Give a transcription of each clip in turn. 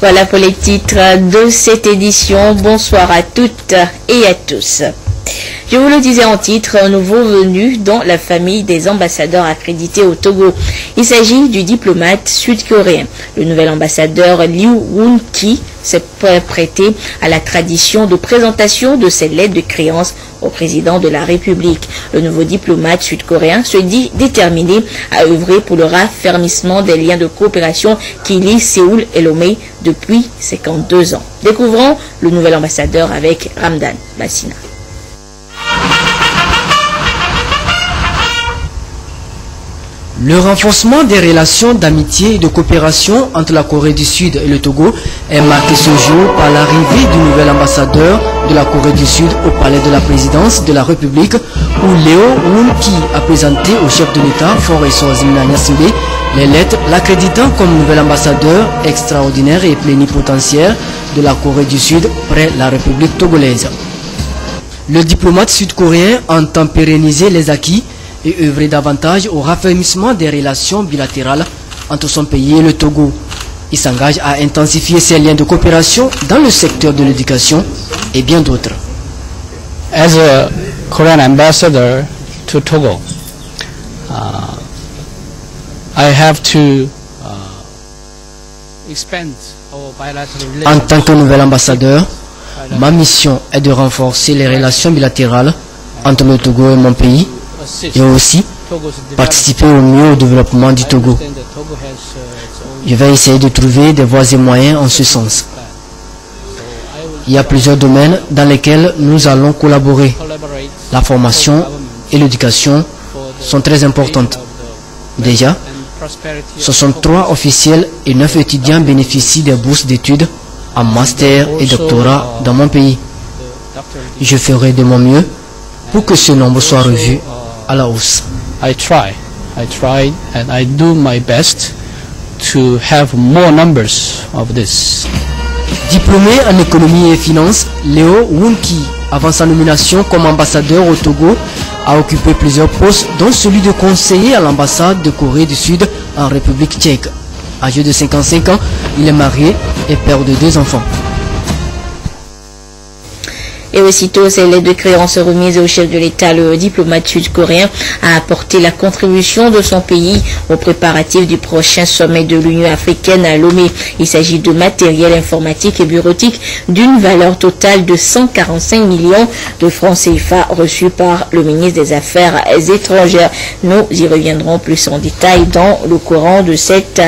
Voilà pour les titres de cette édition. Bonsoir à toutes et à tous. Je vous le disais en titre, un nouveau venu dans la famille des ambassadeurs accrédités au Togo. Il s'agit du diplomate sud-coréen. Le nouvel ambassadeur Liu Woon-ki s'est prêté à la tradition de présentation de ses lettres de créance au président de la République. Le nouveau diplomate sud-coréen se dit déterminé à œuvrer pour le raffermissement des liens de coopération qui lient Séoul et Lomé depuis 52 ans. Découvrons le nouvel ambassadeur avec Ramdan Bassina. Le renforcement des relations d'amitié et de coopération entre la Corée du Sud et le Togo est marqué ce jour par l'arrivée du nouvel ambassadeur de la Corée du Sud au palais de la présidence de la République où Léo Woon-ki a présenté au chef de l'État, Faure Swazimina les lettres l'accréditant comme nouvel ambassadeur extraordinaire et plénipotentiaire de la Corée du Sud près la République togolaise. Le diplomate sud-coréen entend pérenniser les acquis et œuvrer davantage au raffermissement des relations bilatérales entre son pays et le Togo. Il s'engage à intensifier ses liens de coopération dans le secteur de l'éducation et bien d'autres. As a Korean ambassador to Togo, uh, I have to uh, expand our bilateral En tant que nouvel ambassadeur, ma mission est de renforcer les relations bilatérales entre le Togo et mon pays et aussi participer au mieux au développement du Togo. Je vais essayer de trouver des voies et moyens en ce sens. Il y a plusieurs domaines dans lesquels nous allons collaborer. La formation et l'éducation sont très importantes. Déjà, 63 officiels et 9 étudiants bénéficient des bourses d'études en master et doctorat dans mon pays. Je ferai de mon mieux pour que ce nombre soit revu hausse. I try, I try and I do my best to have more numbers of this. Diplômé en économie et finance, Léo Wunki, avant sa nomination comme ambassadeur au Togo, a occupé plusieurs postes, dont celui de conseiller à l'ambassade de Corée du Sud en République tchèque. Âgé de 55 ans, il est marié et père de deux enfants. Et aussitôt, ces lettres de créance remises au chef de l'État, le diplomate sud-coréen a apporté la contribution de son pays aux préparatifs du prochain sommet de l'Union africaine à Lomé. Il s'agit de matériel informatique et bureautique d'une valeur totale de 145 millions de francs CFA reçus par le ministre des Affaires étrangères. Nous y reviendrons plus en détail dans le courant de cette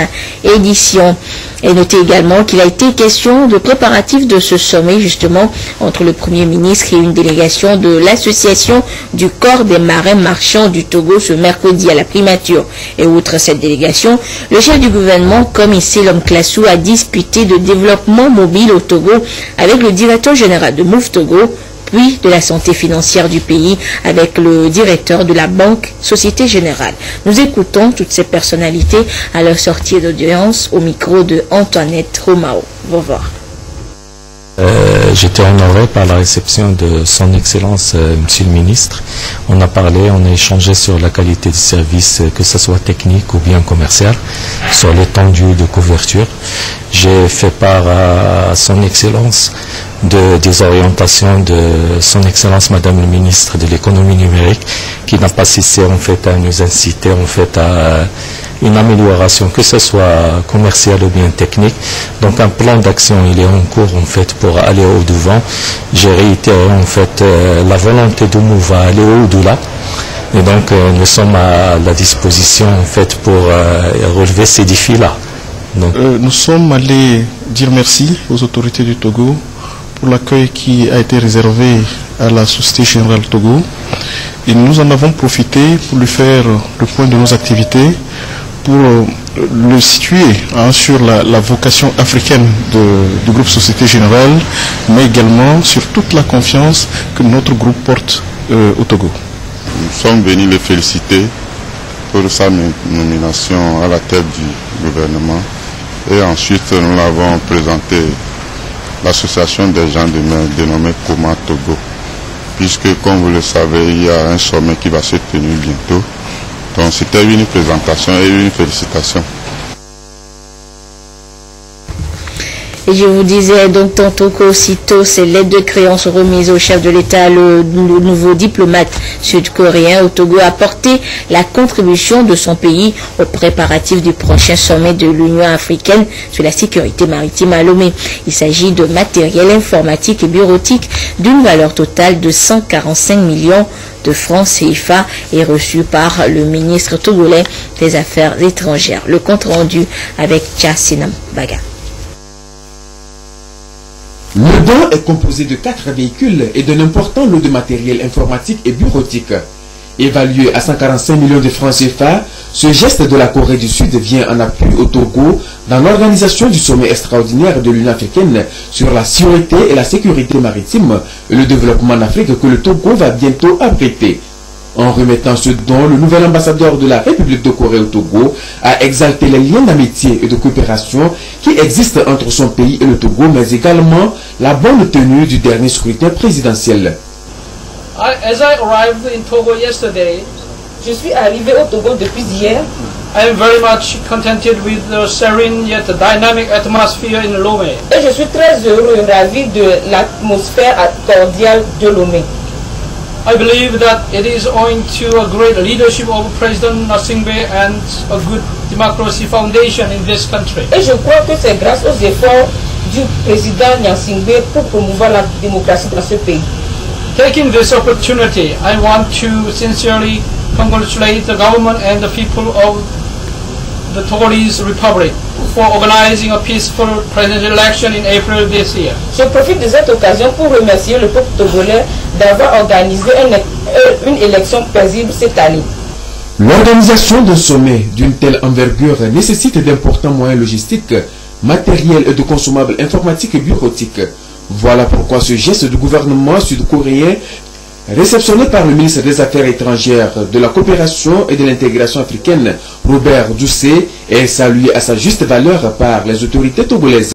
édition. Et notez également qu'il a été question de préparatifs de ce sommet justement entre le Premier ministre et une délégation de l'association du corps des marins marchands du Togo ce mercredi à la primature. Et outre cette délégation, le chef du gouvernement, comme ici l'homme Klassou, a discuté de développement mobile au Togo avec le directeur général de Move Togo, puis de la santé financière du pays avec le directeur de la Banque Société Générale. Nous écoutons toutes ces personnalités à leur sortie d'audience au micro de Antoinette Romao. Au revoir. Euh, J'étais honoré par la réception de son Excellence, euh, Monsieur le Ministre. On a parlé, on a échangé sur la qualité du service, euh, que ce soit technique ou bien commercial, sur l'étendue de couverture. J'ai fait part à son Excellence de, des orientations de son Excellence Madame le Ministre de l'économie numérique, qui n'a pas cessé en fait à nous inciter en fait à une amélioration, que ce soit commerciale ou bien technique. Donc un plan d'action, il est en cours en fait pour aller au-devant. J'ai réitéré en fait euh, la volonté de Mouva à aller au-delà. Et donc euh, nous sommes à la disposition en fait pour euh, relever ces défis-là. Nous sommes allés dire merci aux autorités du Togo pour l'accueil qui a été réservé à la Société Générale Togo. Et nous en avons profité pour lui faire le point de nos activités, pour euh, le situer hein, sur la, vocation africaine de- du groupe Société Générale, mais également sur toute la confiance que notre groupe porte euh, au Togo. Nous sommes venus le féliciter pour sa nom- nomination à la tête du gouvernement. Et ensuite, nous l'avons présenté l'association des gens dénommée dénommée Coma Togo. Puisque, comme vous le savez, il y a un sommet qui va se tenir bientôt. C'était une présentation et une félicitation. Et je vous disais donc tantôt qu'aussitôt ces lettres de créance remises au chef de l'État, le, nouveau diplomate sud-coréen au Togo a porté la contribution de son pays aux préparatifs du prochain sommet de l'Union africaine sur la sécurité maritime à Lomé. Il s'agit de matériel informatique et bureautique d'une valeur totale de 145 millions de francs CFA et reçu par le ministre togolais des Affaires étrangères. Le compte rendu avec Sinam Baga. Le don est composé de quatre véhicules et d'un important lot de matériel informatique et bureautique. Évalué à 145 millions de francs CFA, ce geste de la Corée du Sud vient en appui au Togo dans l'organisation du sommet extraordinaire de l'Union africaine sur la sûreté et la sécurité maritime et le développement en Afrique que le Togo va bientôt abriter. En remettant ce don, le nouvel ambassadeur de la République de Corée au Togo a exalté les liens d'amitié et de coopération qui existent entre son pays et le Togo, mais également la bonne tenue du dernier scrutin présidentiel. As I arrived in Togo yesterday, je suis arrivé au Togo depuis hier. I am very much contented with the serene yet dynamic atmosphere in Lomé. Et je suis très heureux et ravi de l'atmosphère cordiale de Lomé. I believe that it is owing to a great leadership of President Nasingbe and a good democracy foundation in this country. Et je crois que c'est grâce aux efforts du président Nasingbe pour promouvoir la démocratie dans ce pays. Taking this opportunity, I want to sincerely congratulate the government and the people of the Togolese Republic for organizing a peaceful presidential election in April this year. Je profite de cette occasion pour remercier le peuple togolais d'avoir organisé une, euh, une élection paisible cette année. L'organisation d'un sommet d'une telle envergure nécessite d'importants moyens logistiques, matériels et de consommables informatiques et bureautiques. Voilà pourquoi ce geste du gouvernement sud-coréen, réceptionné par le ministre des Affaires étrangères, de la coopération et de l'intégration africaine, Robert Doucet, est salué à sa juste valeur par les autorités togolaises.